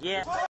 Yeah.